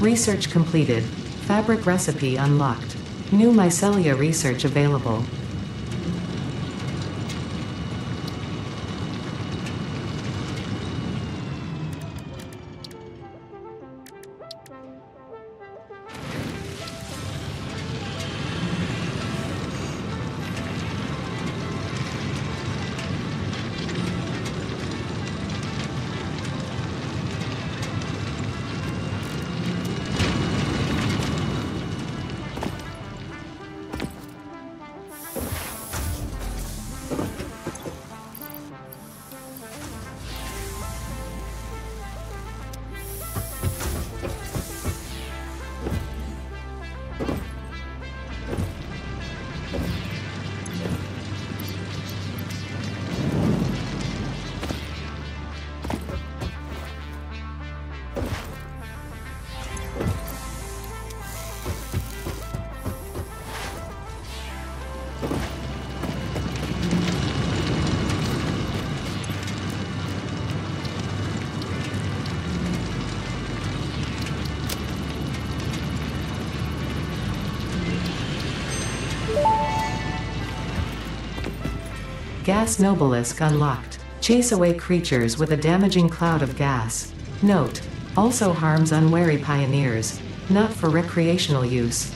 Research completed. Fabric recipe unlocked. New mycelia research available. Gas Nobelisk unlocked. Chase away creatures with a damaging cloud of gas. Note. Also harms unwary pioneers. Not for recreational use.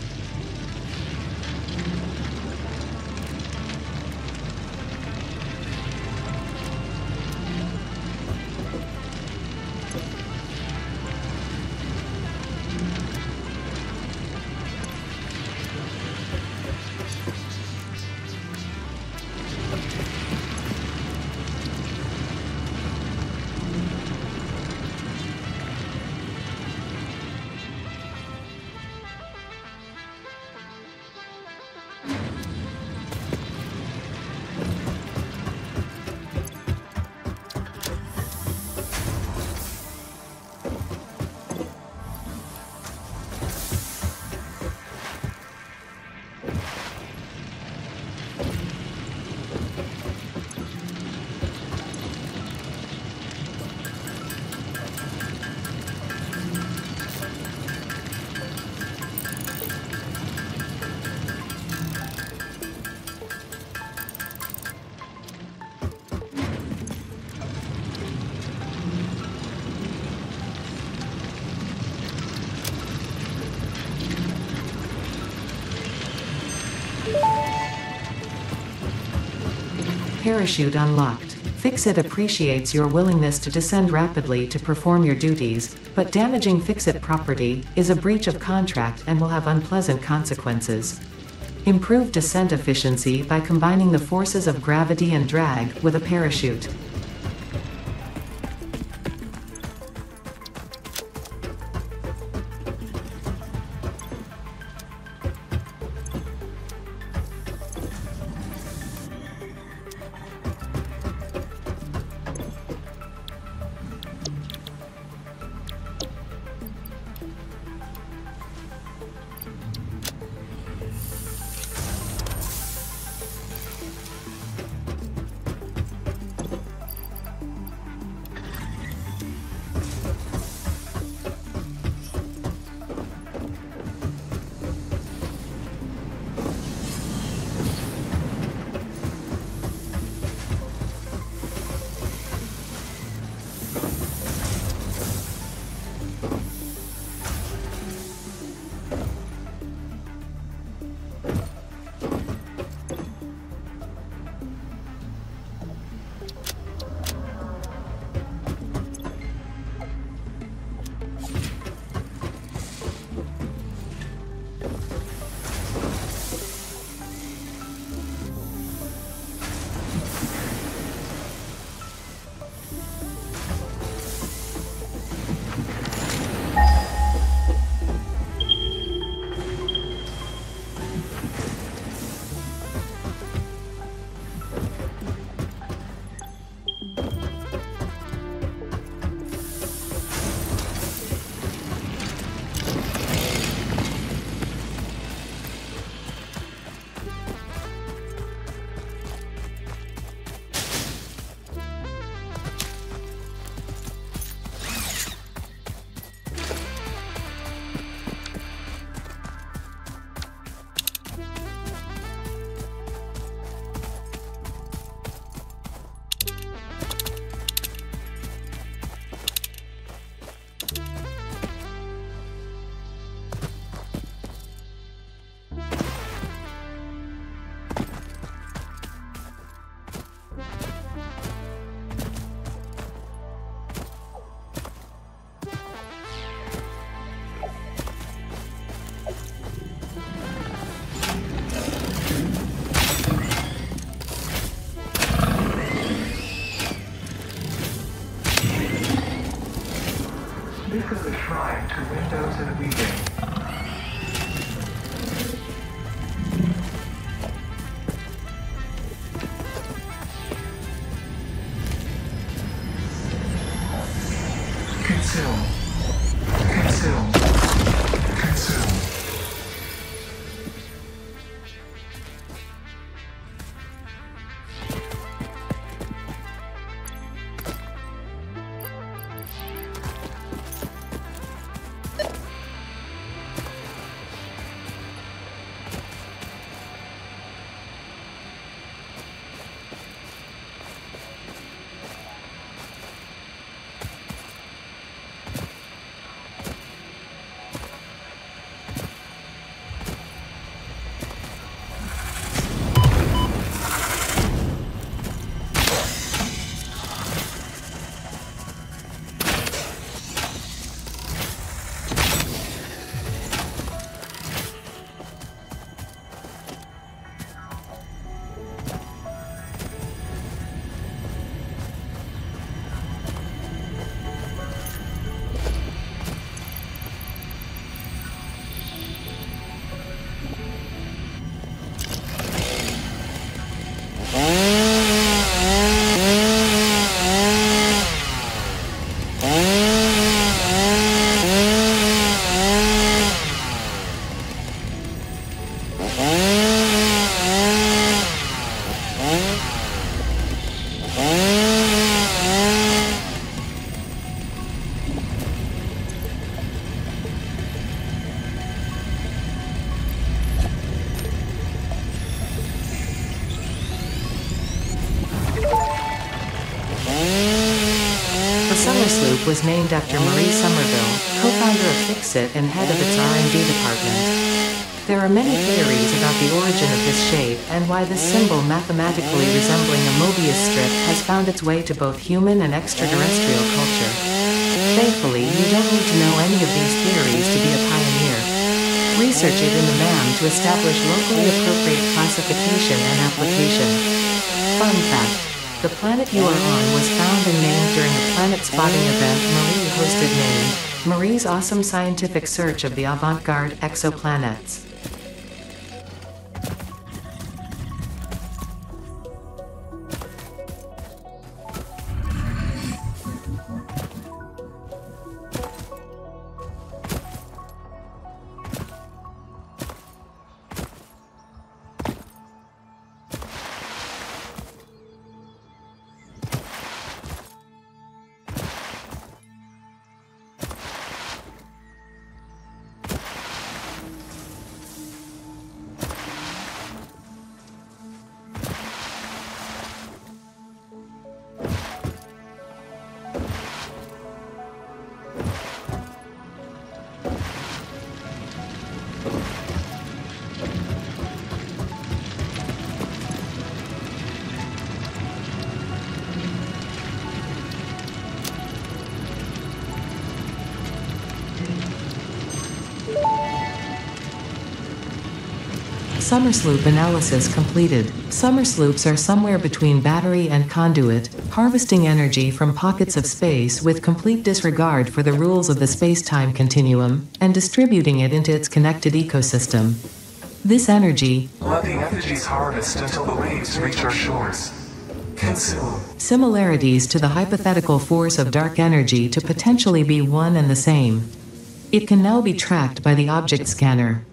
Parachute unlocked. FICSIT appreciates your willingness to descend rapidly to perform your duties, but damaging FICSIT property is a breach of contract and will have unpleasant consequences. Improve descent efficiency by combining the forces of gravity and drag with a parachute. Was named after Marie Somerville, co-founder of FICSIT and head of its R&D department. There are many theories about the origin of this shape and why this symbol mathematically resembling a Mobius strip has found its way to both human and extraterrestrial culture. Thankfully, you don't need to know any of these theories to be a pioneer. Research it in the MAM to establish locally appropriate classification and application. Fun fact. The planet you are on was found and named during a planet spotting event Marie hosted named Marie's Awesome Scientific Search of the Avant-Garde Exoplanets. Somersloop analysis completed. Somersloops are somewhere between battery and conduit, harvesting energy from pockets of space with complete disregard for the rules of the space-time continuum, and distributing it into its connected ecosystem. This energy, Let the energies harvest until the waves reach our shores. Consume. similarities to the hypothetical force of dark energy to potentially be one and the same. It can now be tracked by the object scanner.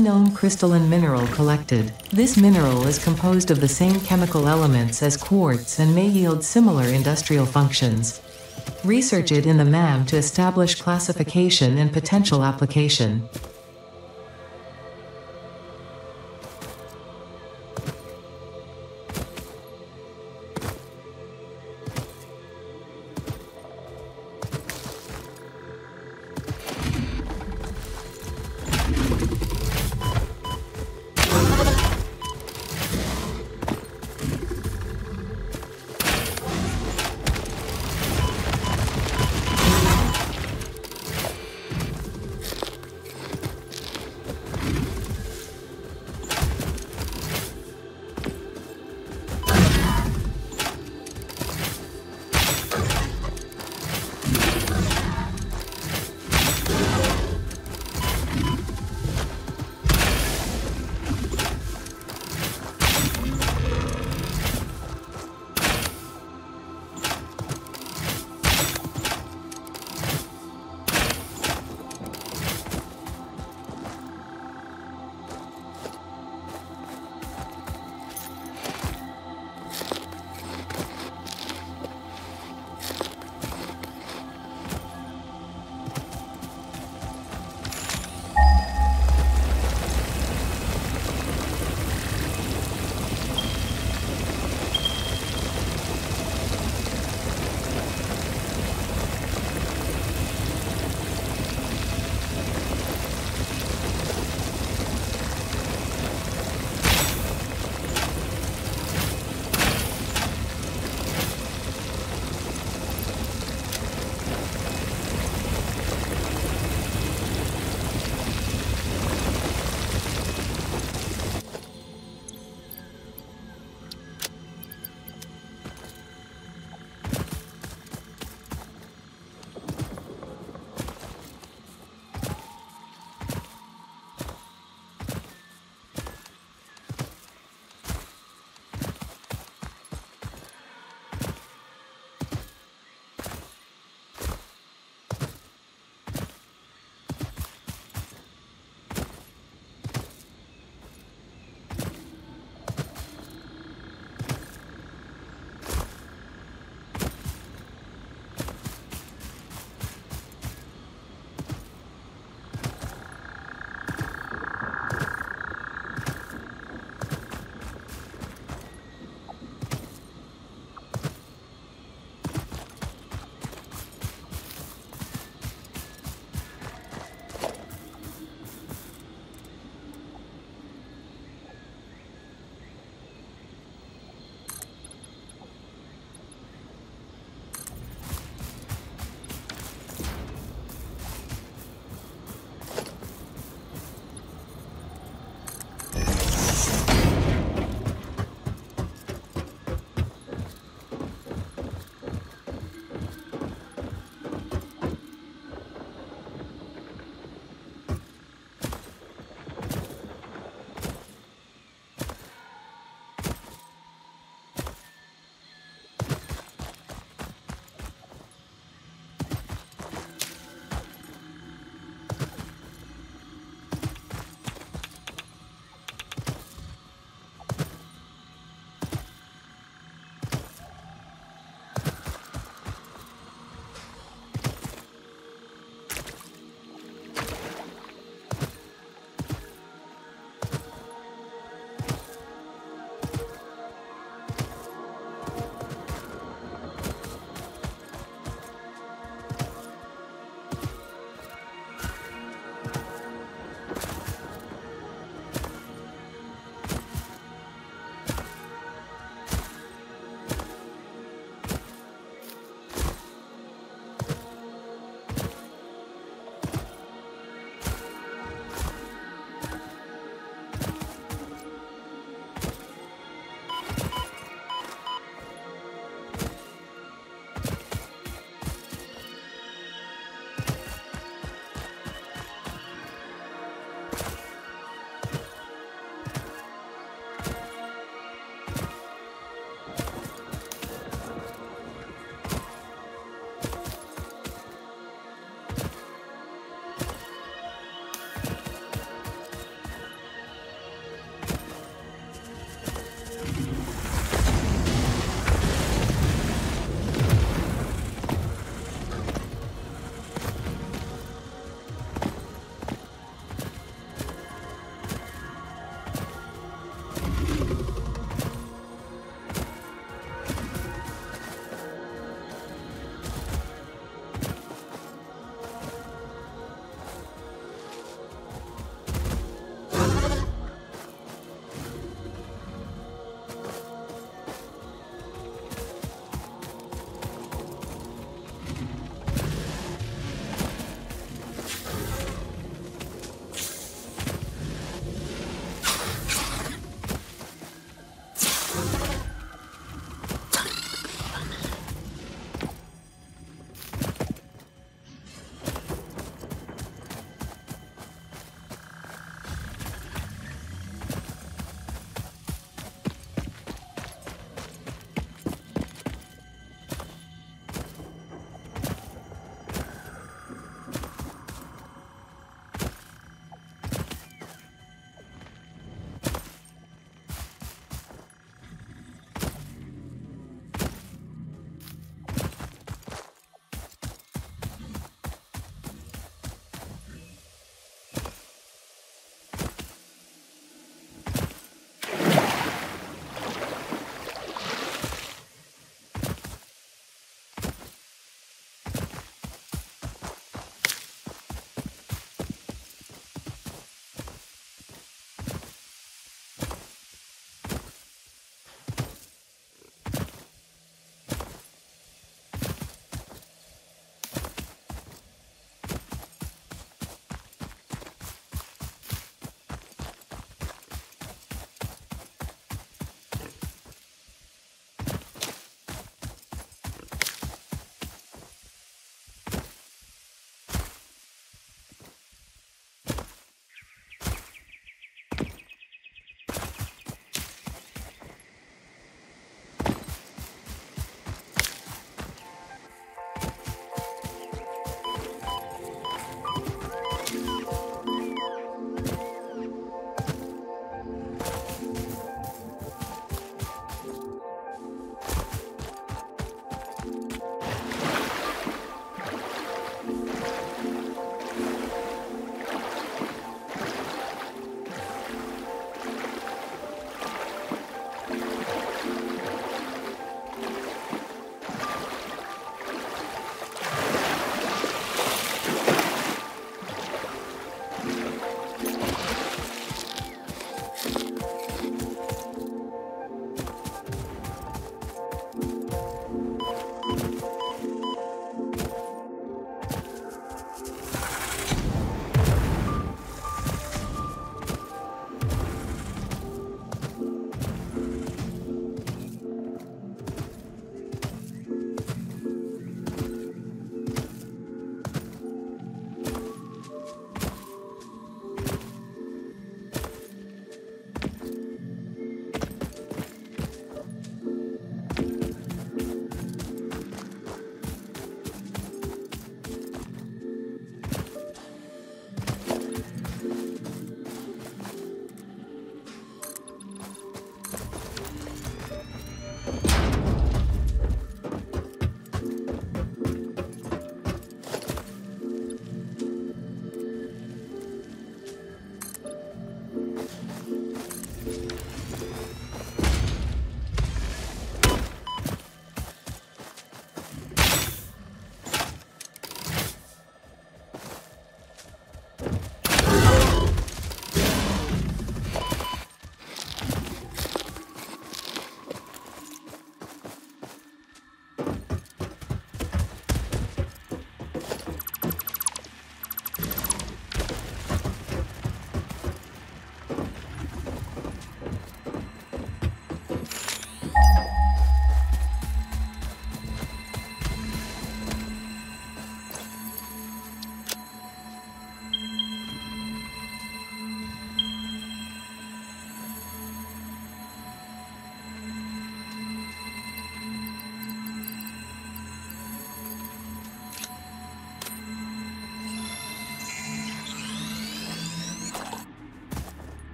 Unknown crystalline mineral collected. This mineral is composed of the same chemical elements as quartz and may yield similar industrial functions. Research it in the MAM to establish classification and potential application.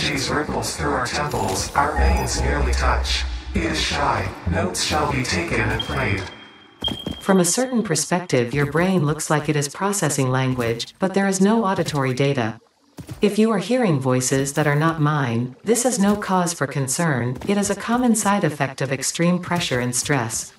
The ripples through our temples, our veins nearly touch. He is shy, notes shall be taken and played. From a certain perspective, your brain looks like it is processing language, but there is no auditory data. If you are hearing voices that are not mine, this is no cause for concern, it is a common side effect of extreme pressure and stress.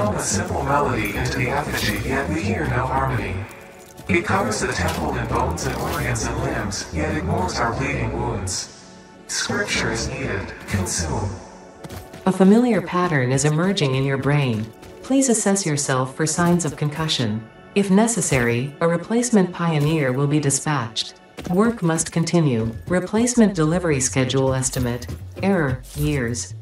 Hum a simple melody into the effigy, yet we hear no harmony. It covers the temple in bones and organs and limbs, yet ignores our bleeding wounds. Scripture is needed. Consume. A familiar pattern is emerging in your brain. Please assess yourself for signs of concussion. If necessary, a replacement pioneer will be dispatched. Work must continue. Replacement delivery schedule estimate. Error, years.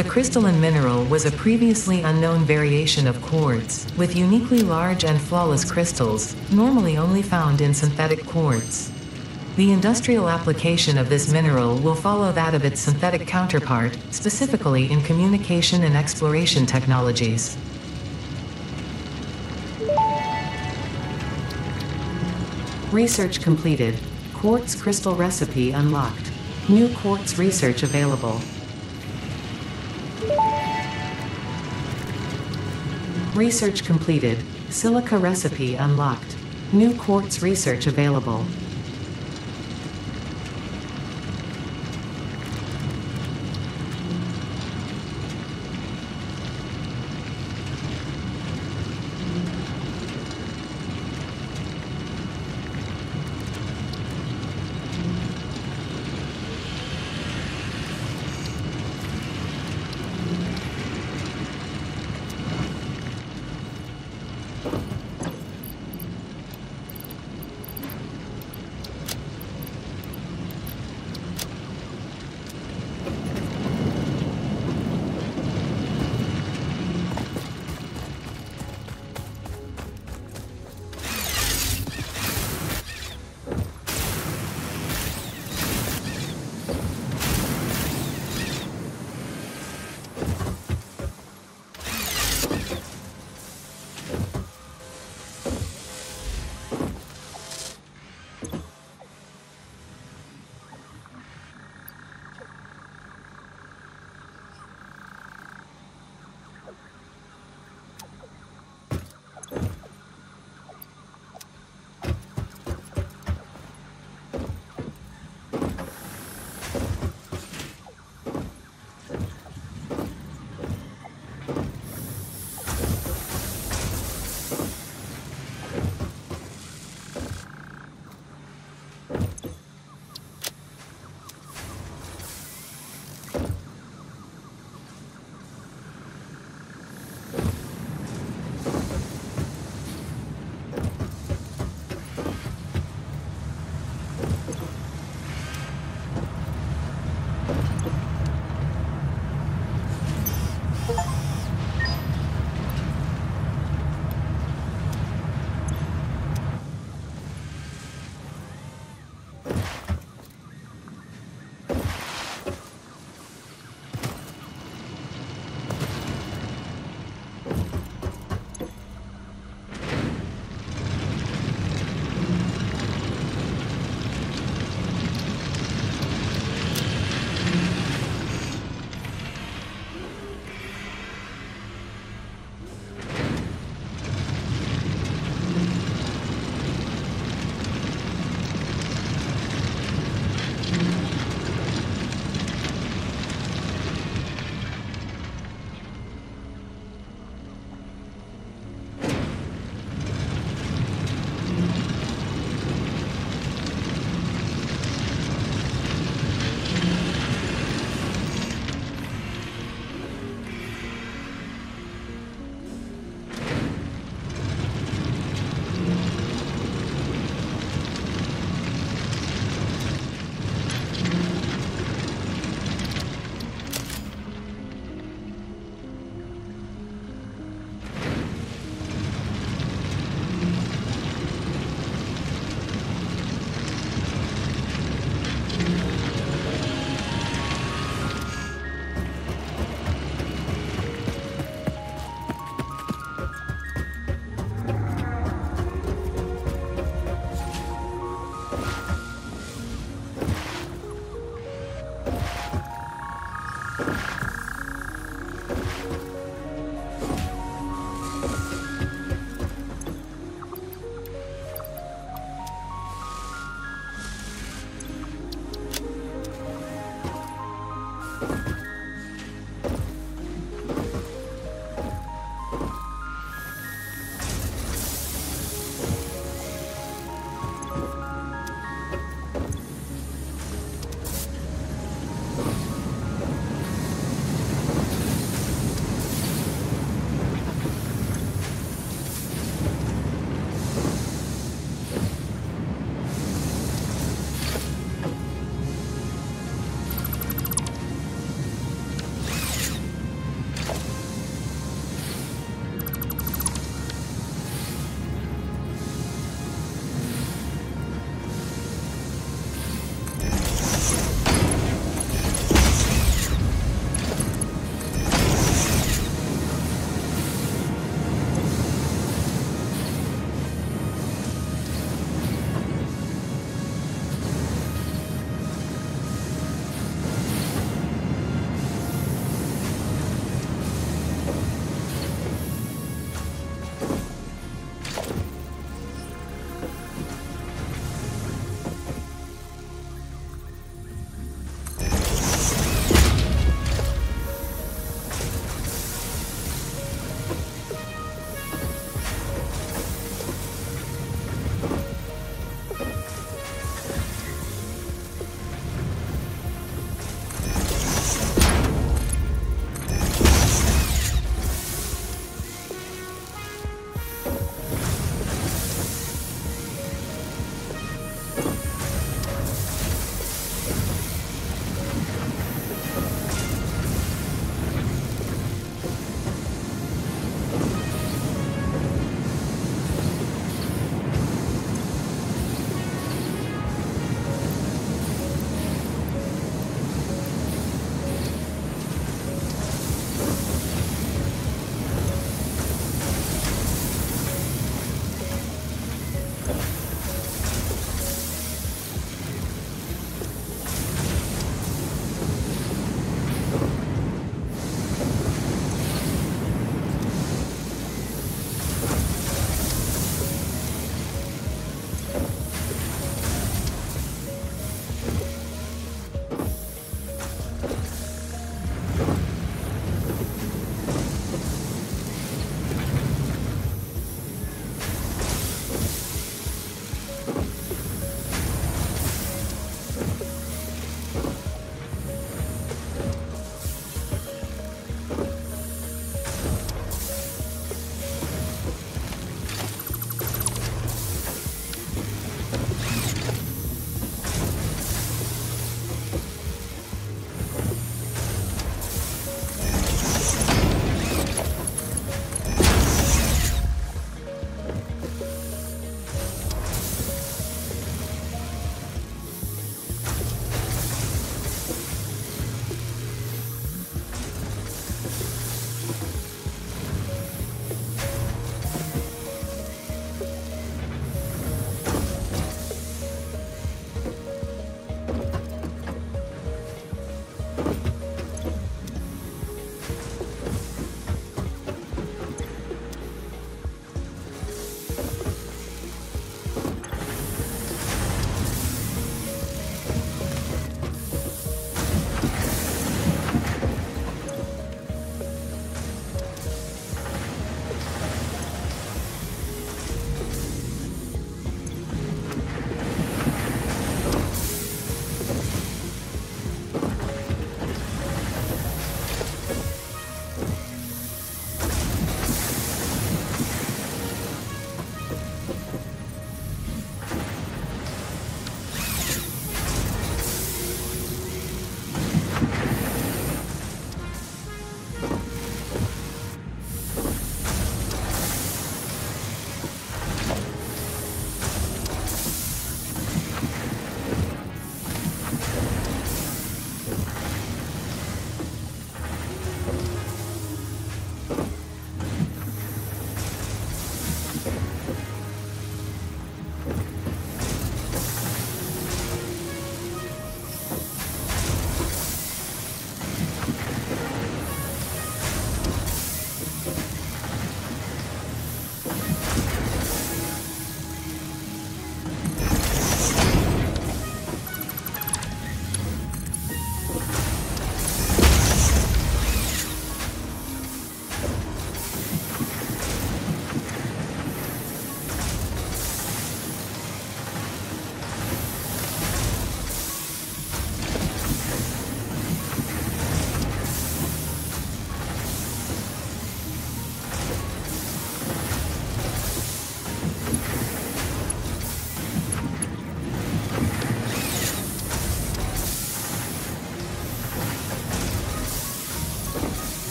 The crystalline mineral was a previously unknown variation of quartz, with uniquely large and flawless crystals, normally only found in synthetic quartz. The industrial application of this mineral will follow that of its synthetic counterpart, specifically in communication and exploration technologies. Research completed. Quartz crystal recipe unlocked. New quartz research available. Research completed. Silica recipe unlocked. New quartz research available.